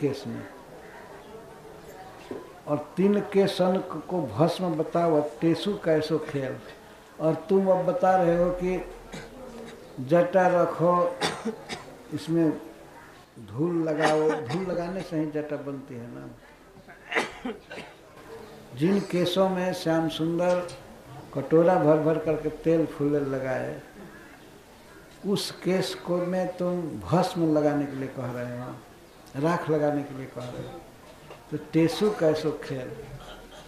Case में। और तीन केसन को भस्म बताओ टेसु कैसो खेल। और तुम अब बता रहे हो कि जटा रखो, इसमें धूल लगाओ। धूल लगाने से ही जटा बनती है ना। जिन केसों में श्याम सुंदर कटोरा भर भर करके तेल फूले लगाए, उस केस को में तुम भस्म लगाने के लिए कह रहे हो। राख लगाने के लिए कह रहे हो तो टेसु कैसो खेल,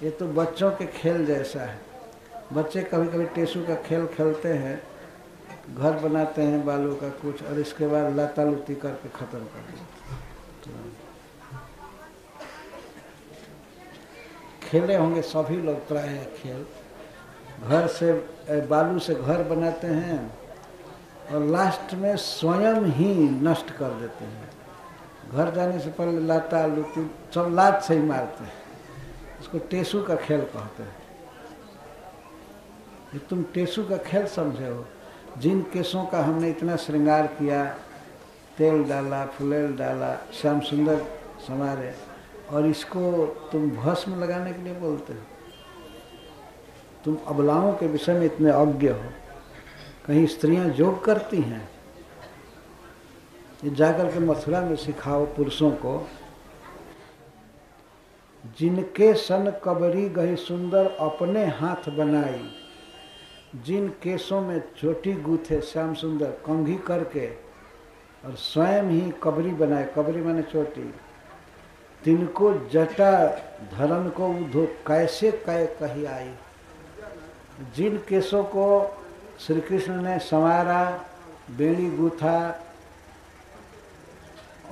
ये तो बच्चों के खेल जैसा है। बच्चे कभी कभी टेसु का खेल खेलते हैं, घर बनाते हैं बालू का कुछ, और इसके बाद लता लुती करके ख़त्म कर देते तो खेले होंगे सभी लोग प्राय खेल। घर से बालू से घर बनाते हैं, और लास्ट में स्वयं ही नष्ट कर देते हैं। घर जाने से पहले लाता लुती सब लात से ही मारते हैं। उसको टेसू का खेल कहते हैं। ये तुम टेसू का खेल समझे हो। जिन केसों का हमने इतना श्रृंगार किया, तेल डाला, फुलेल डाला, श्याम सुंदर समारे, और इसको तुम भस्म लगाने के लिए बोलते हो। तुम अबलाओं के विषय में इतने अज्ञ हो। कहीं स्त्रियाँ जोग करती हैं ये जाकर के मथुरा में सिखाओ पुरुषों को, जिनके सन कबरी गई सुंदर अपने हाथ बनाई, जिन केसों में छोटी गूथे श्याम सुंदर कंघी करके और स्वयं ही कबरी बनाए, कबरी माने चोटी। तिनको जटा धर्म को उधो कैसे कह कही आई? जिन केसों को श्री कृष्ण ने संवारा, बेड़ी गूथा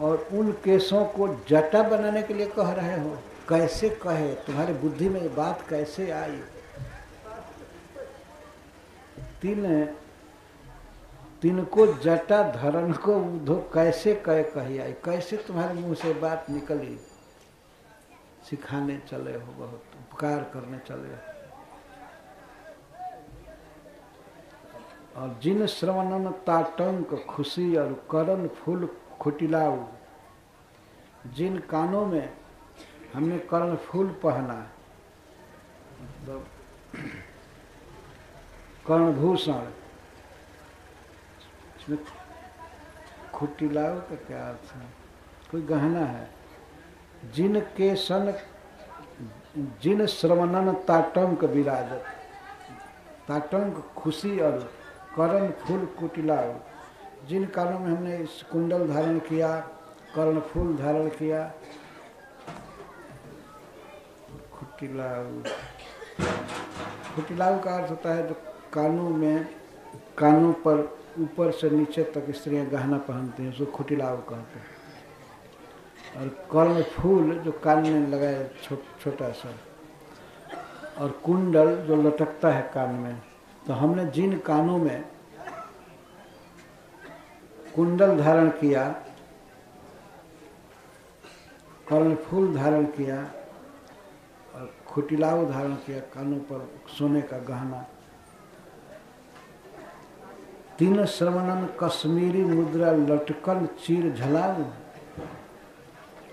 और उन केसों को जटा बनाने के लिए कह रहे हो। कैसे कहे? तुम्हारी बुद्धि में बात कैसे आई? तीन, तिनको जटा धरण को उधो कैसे कह कही आई? कैसे तुम्हारे मुँह से बात निकली? सिखाने चले हो बहुत, उपकार करने चले हो। और जिन श्रवणन ताटंक, खुशी और करण फूल खुटिलाऊ जिन कानों में हमने कर्ण फूल पहना मतलब कर्णभूषण, इसमें खुटिलाऊ का क्या अर्थ है? कोई गहना है? जिन के सन जिन श्रवणन ताटंक विराजत, ताटंक खुशी और करण फूल कुटिलाऊ जिन कालों में हमने इस कुंडल धारण किया कर्ण फूल धारण किया खुटिलाऊ खुटिलाऊ का अर्थ होता है जो कानों में कानों पर ऊपर से नीचे तक स्त्रियाँ गहना पहनती हैं उसको खुटिलाऊ कहते हैं। और कर्ण फूल जो कान में लगाए छो, छोटा सा और कुंडल जो लटकता है कान में तो हमने जिन कानों में कुंडल धारण किया कर्णफूल धारण किया, और खुटिलाऊ धारण किया कानों पर सोने का गहना। तीन श्रवणन कश्मीरी मुद्रा लटकन चीर झलाऊ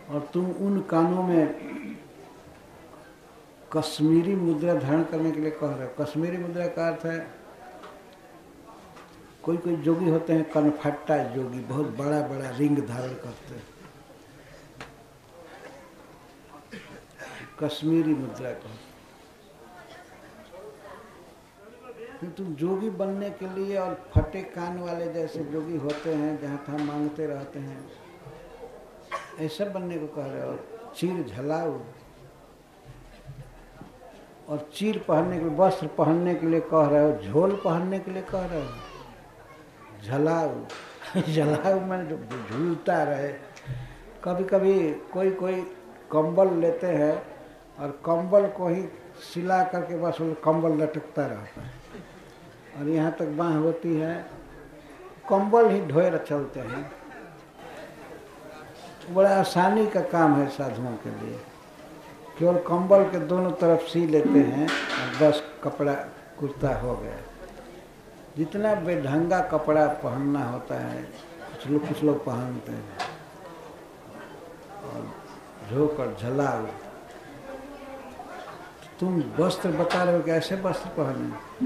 और तुम उन कानों में कश्मीरी मुद्रा धारण करने के लिए कह रहे हो। कश्मीरी मुद्रा का अर्थ है कोई कोई जोगी होते हैं, कनफट्टा जोगी, बहुत बड़ा बड़ा रिंग धारण करते हैं। कश्मीरी मुद्रा का। तुम जोगी बनने के लिए और फटे कान वाले जैसे जोगी होते हैं, जहाँ तहाँ मांगते रहते हैं, ऐसा बनने को कह रहे हो चीर झलाऊ और चीर पहनने के लिए, वस्त्र पहनने के लिए कह रहे हो, झोल पहनने के लिए कह रहे हो। झलाऊ झलाऊ मैंने जो झूलता रहे। कभी कभी कोई कोई कंबल लेते हैं और कंबल को ही सिला करके बस वो कंबल लटकता रहता है। और यहाँ तक बाँह होती है। कंबल ही ढोए चलते हैं। बड़ा आसानी का काम है साधुओं के लिए। केवल कंबल के दोनों तरफ़ सी लेते हैं और बस कपड़ा कुर्ता हो गया। जितना बेढंगा कपड़ा पहनना होता है, कुछ लोग कुछ लोग पहनते हैं। और झोकर झलाओ तुम वस्त्र बता रहे हो कि ऐसे वस्त्र पहने?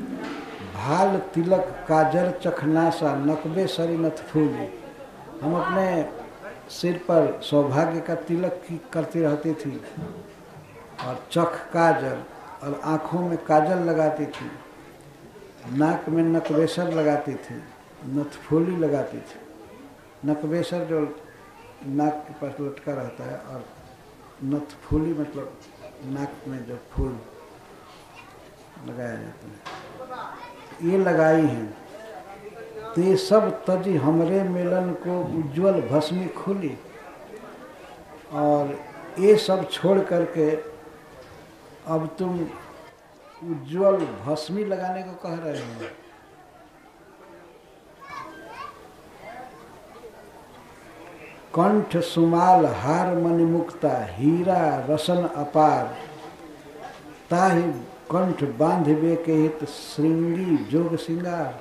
भाल, तिलक काजर चखनासा, नकबे सरी नथ फूली। हम अपने सिर पर सौभाग्य का तिलक की करती रहती थी और चख, काजल और आँखों में काजल लगाती थी। नाक में नकबेसर लगाती थी, नथफोली लगाती थी। नकबेसर जो नाक के पास लटका रहता है और नथफोली मतलब नाक में जो फूल लगाया जाता है। ये लगाई हैं। ते सब तजी हमरे मिलन को उज्जवल भस्मी खुली और ये सब छोड़ करके अब तुम उज्जवल भस्मी लगाने को कह रहे हैं। कंठ सुमाल, हार मणिमुक्ता हीरा रसन अपार। ताहि कंठ बांधवे के हित श्रृंगी जोग सिंगार।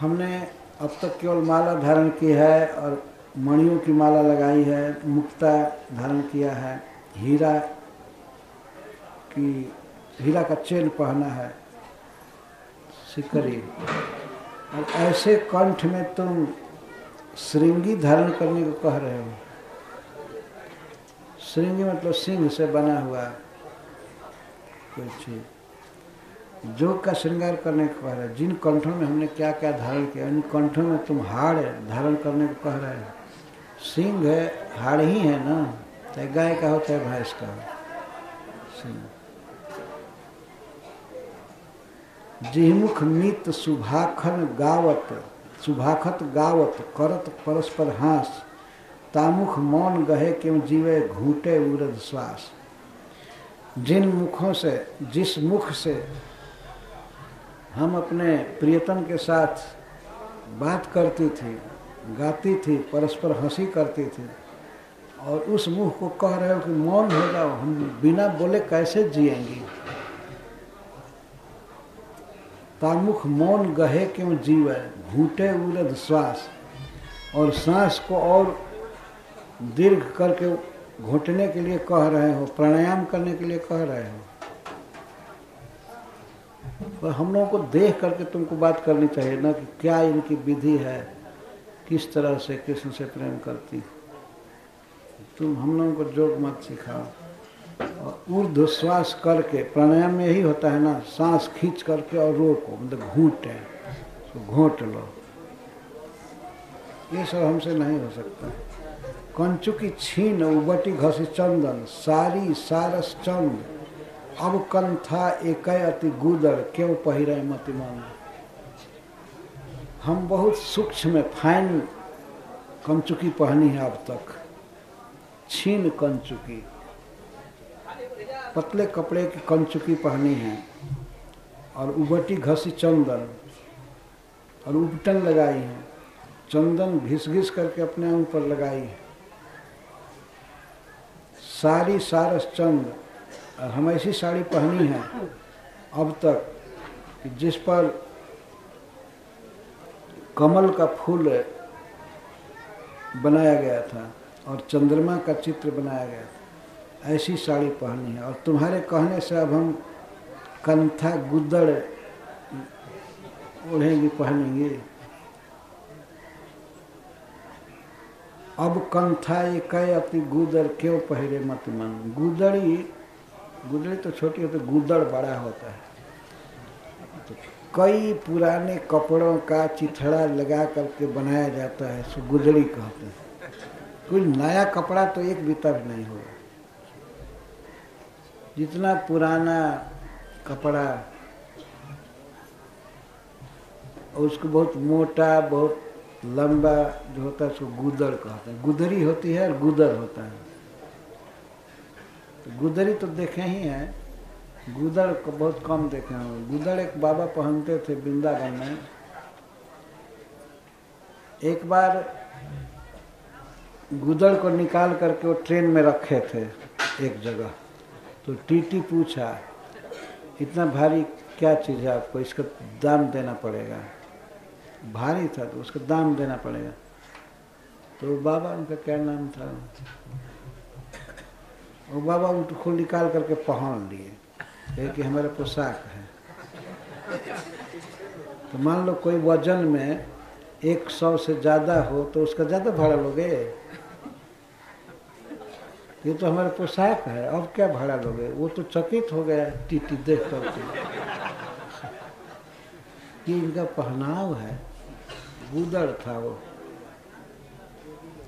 हमने अब तक केवल माला धारण की है और मणियों की माला लगाई है, मुक्ता धारण किया है, हीरा की हीरा का चेन पहना है, सिकरी। और ऐसे कंठ में तुम श्रृंगी धारण करने को कह रहे हो। श्रृंगी मतलब सिंह से बना हुआ कोई चीज़। जोग का श्रृंगार करने को कह रहे हैं, जिन कंठों में हमने क्या क्या धारण किया, उन कंठों में तुम हाड़ धारण करने को कह रहे हो। सिंह है हाड़ ही है ना, चाहे गाय का हो, चाहे भैंस का हो। सिंह। जिहमुख मित सुभाखन गावत, सुभाखत गावत, करत परस्पर हास। तामुख मौन गहे क्यों जीवे घूटे उरद श्वास जिन मुखों से, जिस मुख से हम अपने प्रियतम के साथ बात करती थी, गाती थी, परस्पर हँसी करती थी, और उस मुख को कह रहे हो कि मौन हो जाओ, हम बिना बोले कैसे जिएँगे? तामुख मौन गहे क्यों जीवे? घूटे उरद श्वास और सांस को और दीर्घ करके घुटने के लिए कह रहे हो, प्राणायाम करने के लिए कह रहे हो। पर हम लोगों को देख करके तुमको बात करनी चाहिए ना कि क्या इनकी विधि है, किस तरह से कृष्ण से प्रेम करती। तुम हम लोगों को जोग मत सिखाओ। ऊर्ध श्वास करके, प्राणायाम में यही होता है ना, सांस खींच करके और रोको मतलब घूटे तो घोट लो। ये सब हमसे नहीं हो सकता। कंचुकी छीन, उबटी घसी चंदन, सारी सारस चंद अब कंथा एक अति गुदर क्यों पहिरे मति मतिमान हम बहुत सूक्ष्म में फाइन कंचुकी पहनी है अब तक। छीन कंचुकी। पतले कपड़े की कंचुकी पहनी है और उबटी घसी चंदन और उबटन लगाई है। चंदन घिस घिस करके अपने अंग पर लगाई है। सारी सारस चंद हम ऐसी साड़ी पहनी है अब तक जिस पर कमल का फूल बनाया गया था और चंद्रमा का चित्र बनाया गया था। ऐसी साड़ी पहनी है। और तुम्हारे कहने से अब हम कंथा गुदड़ ओढ़ेंगे पहनेंगे। अब कंथा ये कह अति गुदड़ क्यों पहरे मत मन। गुदड़ी गुदड़ी तो छोटी होती गुदड़ बड़ा होता है। तो कई पुराने कपड़ों का चिथड़ा लगा करके बनाया जाता है सो गुदड़ी कहते हैं। कोई नया कपड़ा तो एक बीता भी नहीं होगा। जितना पुराना कपड़ा, उसको बहुत मोटा, बहुत लंबा जो होता है, उसको गुदड़ कहते हैं। गुदरी होती है और गुदर होता है। तो गुदरी तो देखे ही हैं। गुदड़ को बहुत कम देखे हैं। गुदड़ एक बाबा पहनते थे वृंदावन में। एक बार गुदड़ को निकाल करके वो ट्रेन में रखे थे एक जगह। तो टीटी पूछा, इतना भारी क्या चीज़ है आपको? इसका दाम देना पड़ेगा। भारी था तो उसका दाम देना पड़ेगा। तो बाबा उनका क्या नाम था? वो बाबा उनको निकाल करके पहन लिए कि हमारा पोशाक है। तो मान लो कोई वज़न में एक सौ से ज़्यादा हो तो उसका ज़्यादा भाड़ा लोगे? ये तो हमारा पोशाक है, अब क्या भाड़ा लोगे? वो तो चकित हो गया, टीटी देख करके। ये इनका पहनाव है, गुदड़ था वो।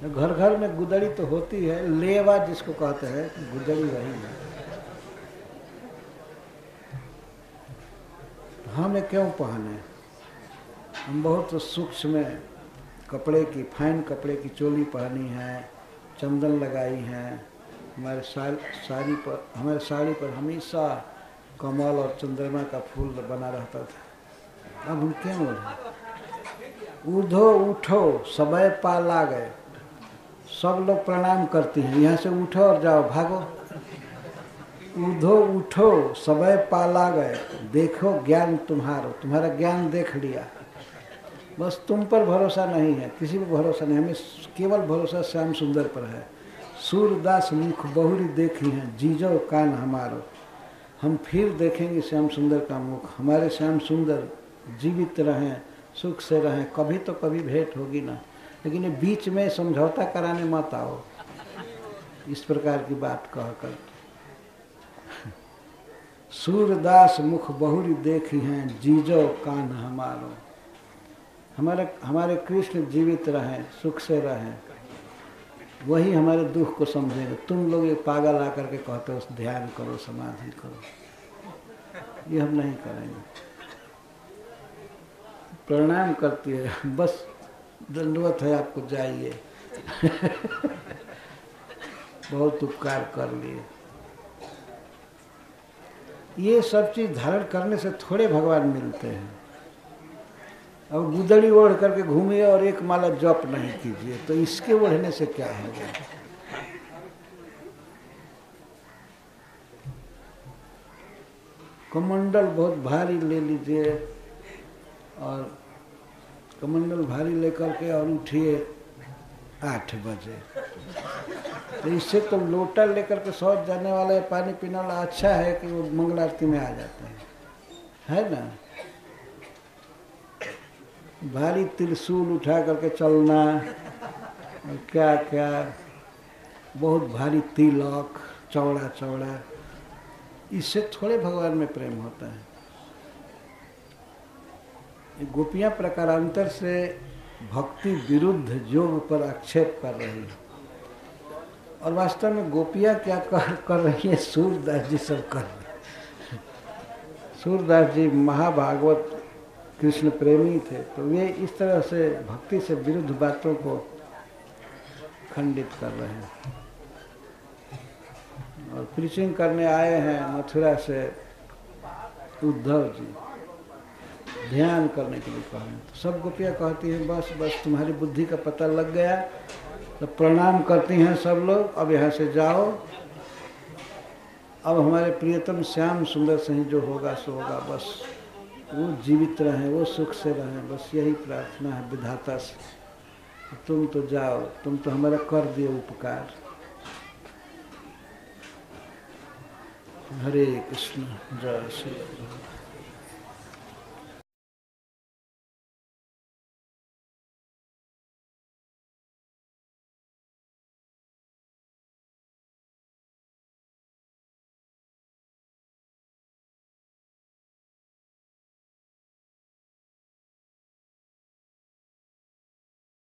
घर घर में गुदड़ी तो होती है, लेवा जिसको कहते हैं, गुदड़ी वही है। हमें क्यों पहने? हम बहुत सूक्ष्म कपड़े की फाइन कपड़े की चोली पहनी है, चंदन लगाई है। हमारे साड़ी पर, हमारे साड़ी पर हमेशा कमल और चंद्रमा का फूल बना रहता था। अब हम क्यों बोले? उधो उठो सबय पाला गए। सब लोग प्रणाम करते हैं। यहाँ से उठो और जाओ, भागो। उधो उठो सबय पाला गए। देखो, ज्ञान तुम्हारो। तुम्हारा ज्ञान देख लिया। बस तुम पर भरोसा नहीं है। किसी पर भरोसा नहीं। हमें केवल भरोसा श्याम सुंदर पर है। सूरदास मुख बहुरी देखी हैं, जीजो कान हमारो। हम फिर देखेंगे श्याम सुंदर का मुख। हमारे श्याम सुंदर जीवित रहें, सुख से रहें, कभी तो कभी भेंट होगी ना। लेकिन ये बीच में समझौता कराने मत आओ। इस प्रकार की बात कह कर। सूरदास मुख बहुरी देखी हैं, जीजो कान हमारो। हमारे हमारे कृष्ण जीवित रहें, सुख से रहें। वही हमारे दुख को समझेंगे। तुम लोग ये पागल आकर के कहते हो, ध्यान करो, समाधि करो। ये हम नहीं करेंगे। प्रणाम करती है। बस दंडवत है आपको, जाइए। बहुत उपकार कर लिए। ये सब चीज़ धारण करने से थोड़े भगवान मिलते हैं। अब गुदड़ी ओढ़ करके घूमिए और एक माला जप नहीं कीजिए तो इसके ओढ़ने से क्या होगा कमंडल बहुत भारी ले लीजिए और कमंडल भारी लेकर के और उठिए आठ बजे। तो इससे तो लोटा लेकर के सौच जाने वाला पानी पीने वाला अच्छा है कि वो मंगल आरती में आ जाते हैं। है ना? भारी त्रिशूल उठा करके चलना और क्या क्या बहुत भारी तिलक चौड़ा चौड़ा इससे थोड़े भगवान में प्रेम होता है। गोपियाँ प्रकारांतर से भक्ति विरुद्ध योग पर आक्षेप कर रही है। और वास्तव में गोपियाँ क्या कर, कर रही है? सूरदास जी सब कर रहे सूरदास जी महाभागवत कृष्ण प्रेमी थे तो वे इस तरह से भक्ति से विरुद्ध बातों को खंडित कर रहे हैं। और प्रीचिंग करने आए हैं मथुरा से उद्धव जी। ध्यान करने के लिए कहा तो सब गोपियाँ कहती हैं, बस बस, तुम्हारी बुद्धि का पता लग गया। तो प्रणाम करती हैं सब लोग, अब यहाँ से जाओ। अब हमारे प्रियतम श्याम सुंदर से ही जो होगा, सो होगा, बस। वो जीवित रहें, वो सुख से रहें, बस यही प्रार्थना है विधाता से। तुम तो जाओ, तुम तो हमारा कर दिए उपकार। हरे कृष्ण, जय श्री